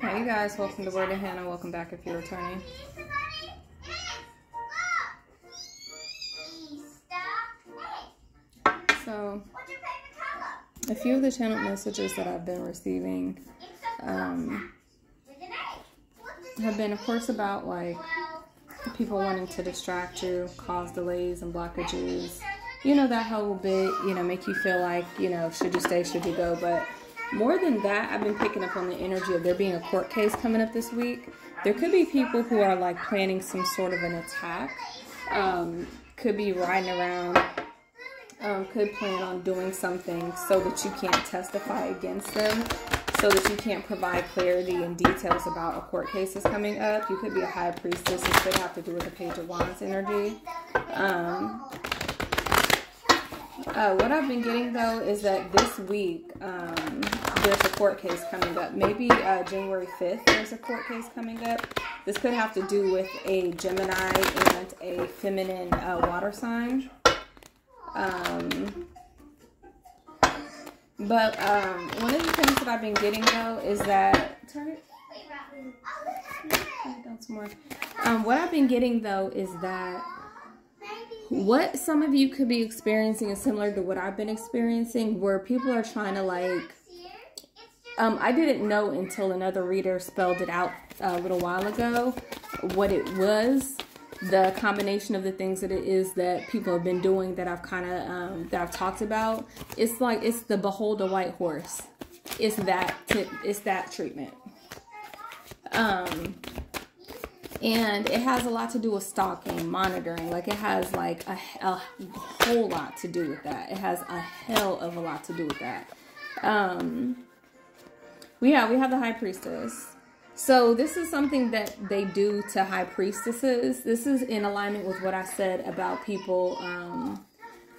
Hey guys, welcome to Word to Hannah. Welcome back if you're returning. So, a few of the channel messages that I've been receiving um, have been, of course, about like people wanting to distract you, cause delays and blockages. You know, that whole bit, you know, make you feel like, you know, should you stay, should you go? But more than that, I've been picking up on the energy of there being a court case coming up this week. There could be people who are like planning some sort of an attack. Um, could be riding around. Um, could plan on doing something so that you can't testify against them, so that you can't provide clarity and details about a court case is coming up. You could be a high priestess. It could have to do with the Page of Wands energy. Um, uh, what I've been getting though is that this week um, there's a court case coming up. Maybe uh, January 5th there's a court case coming up. This could have to do with a Gemini and a feminine uh, water sign. Um, but um, one of the things that I've been getting though is that turn it. Um, what I've been getting though is that what some of you could be experiencing is similar to what I've been experiencing, where people are trying to like. Um, I didn't know until another reader spelled it out a little while ago what it was. The combination of the things that it is that people have been doing that I've kind of um, that I've talked about. It's like it's the behold a white horse. It's that it's that treatment. Um, and it has a lot to do with stalking monitoring. Like it has like a, a, whole lot to do with that. It has a hell of a lot to do with that. Um we have we have the high priestess. So this is something that they do to high priestesses. This is in alignment with what i said about people um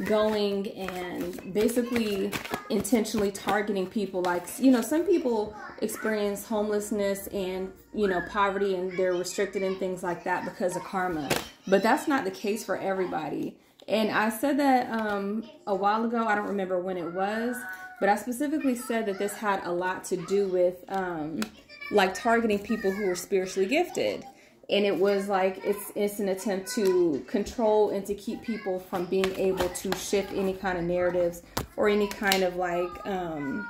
going and basically intentionally targeting people. Like you know some people experience homelessness and you know poverty and they're restricted and things like that because of karma. But that's not the case for everybody. And i said that um a while ago. I don't remember when it was but i specifically said that this had a lot to do with um like targeting people who were spiritually gifted and it was like it's it's an attempt to control and to keep people from being able to shift any kind of narratives or any kind of like um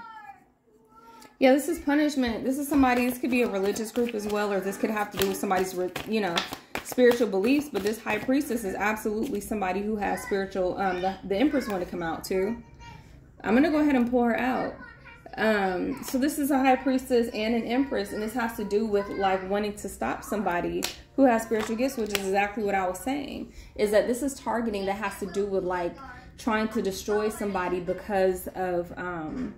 yeah this is punishment. This is somebody this could be a religious group as well or this could have to do with somebody's you know spiritual beliefs but this high priestess is absolutely somebody who has spiritual um the, the empress want to come out too i'm gonna go ahead and pull her out um, so this is a high priestess and an empress, and this has to do with like wanting to stop somebody who has spiritual gifts, which is exactly what I was saying. Is that this is targeting that has to do with like trying to destroy somebody because of um,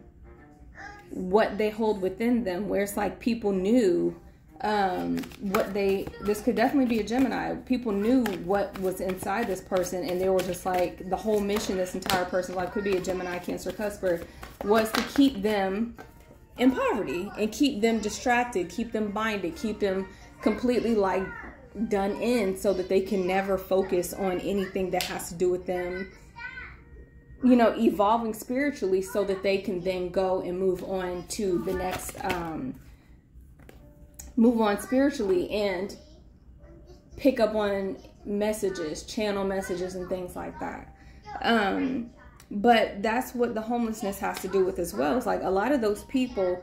what they hold within them, where it's like people knew um, what they this could definitely be a Gemini. People knew what was inside this person, and they were just like the whole mission. This entire person's life could be a Gemini, Cancer, Cusper, was to keep them in poverty and keep them distracted, keep them binded, keep them completely like done in, so that they can never focus on anything that has to do with them. You know, evolving spiritually, so that they can then go and move on to the next. Um, move on spiritually and pick up on messages, channel messages, and things like that. Um, but that's what the homelessness has to do with as well. It's like a lot of those people